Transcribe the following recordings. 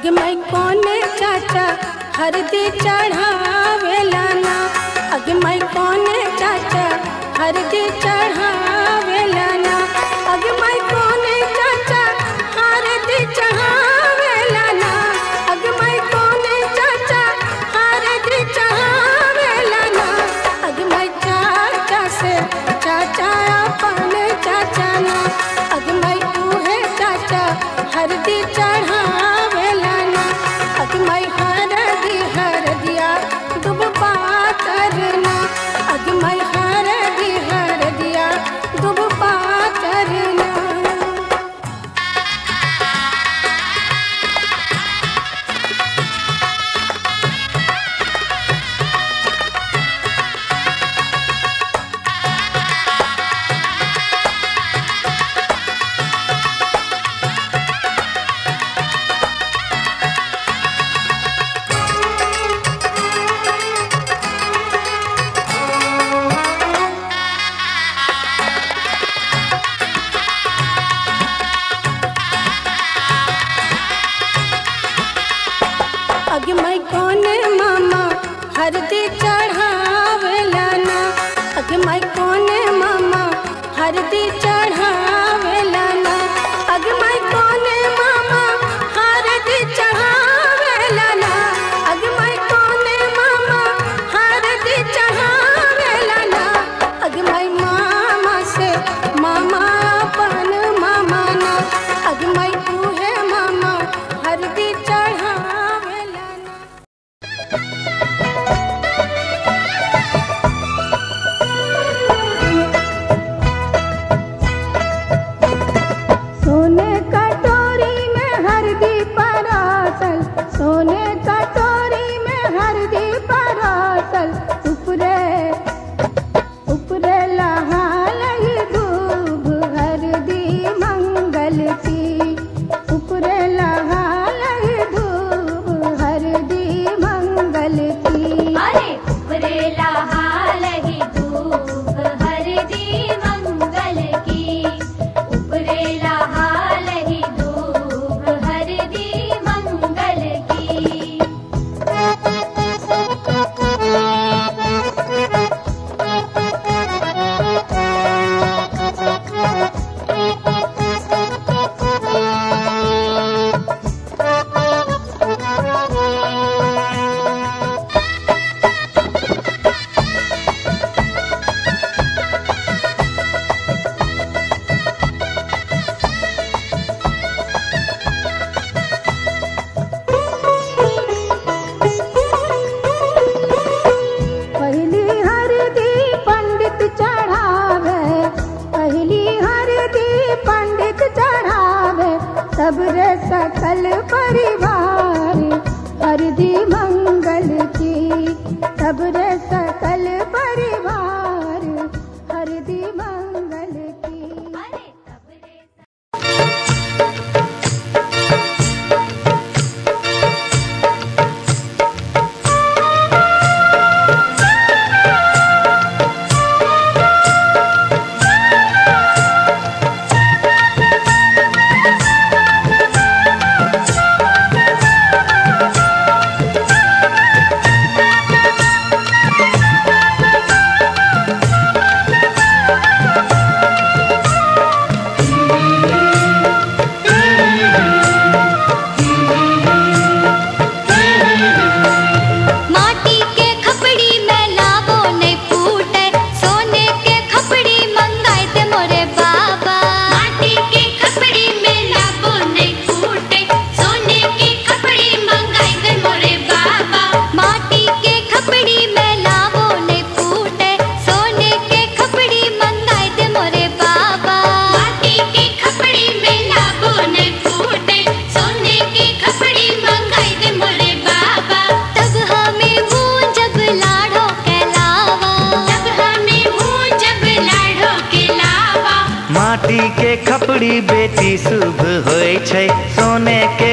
अगमय कौन चाचा? हरदी चढ़ावेलाना अगमय कौन चाचा? हरदी चढ़ावेलाना अगमय कौन चाचा? हरदी चढ़ावेलाना अगमय कौन चाचा? हरदी चढ़ावेलाना अगमय चाचा से चाचा अपने चाचा ना। अगमय तू है चाचा? हरदी करती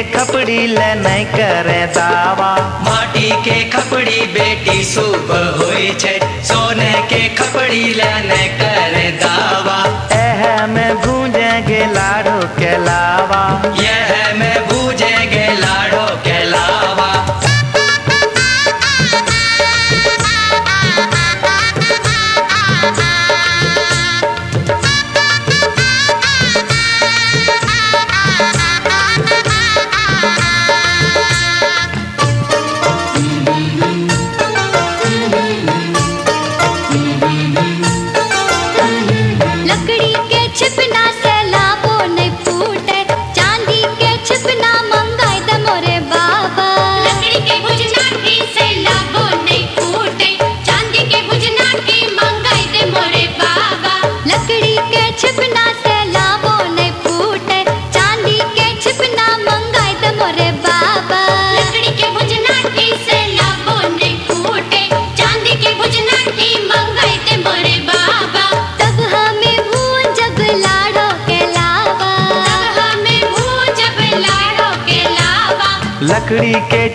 खपड़ी ले नहीं करे दावा। माटी के खपड़ी बेटी शुभ होई छे सोने के खपड़ी ले नहीं करे दावा। एह में गूंजेंगे लाडू के लावा।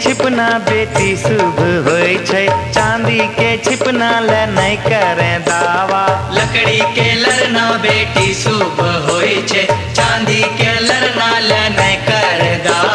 छिपना बेटी शुभ छै। चांदी के छिपना ले नहीं करे दावा। लकड़ी के लड़ना बेटी शुभ छै। चांदी के लड़ना ले नहीं कर दावा।